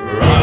Right.